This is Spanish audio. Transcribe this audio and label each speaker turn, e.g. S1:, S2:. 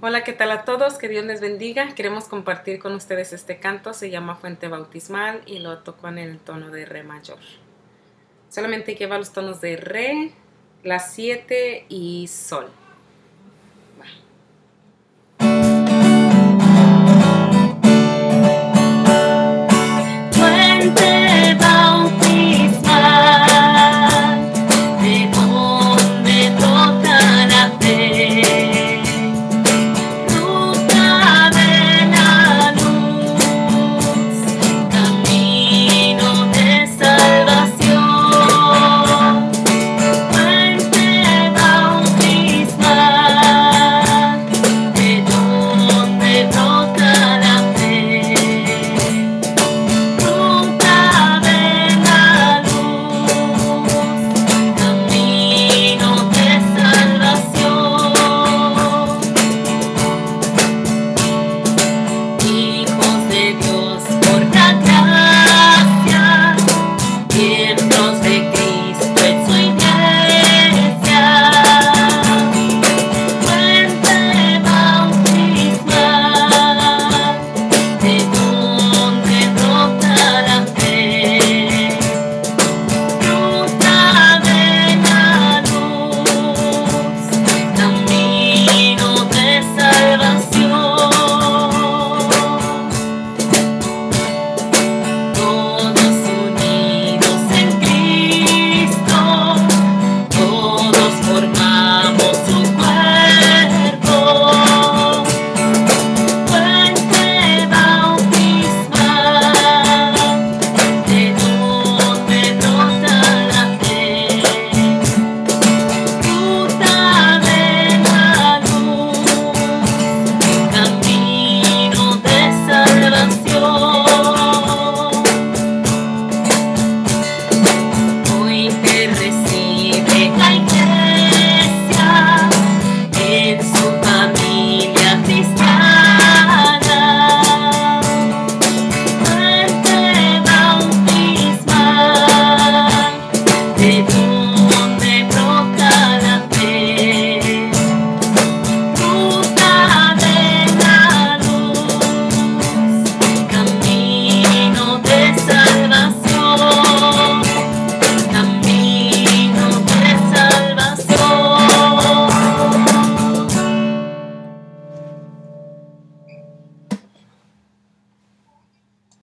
S1: Hola, ¿qué tal a todos? Que Dios les bendiga. Queremos compartir con ustedes este canto. Se llama Fuente Bautismal y lo toco en el tono de Re mayor. Solamente lleva los tonos de Re, La 7 y Sol.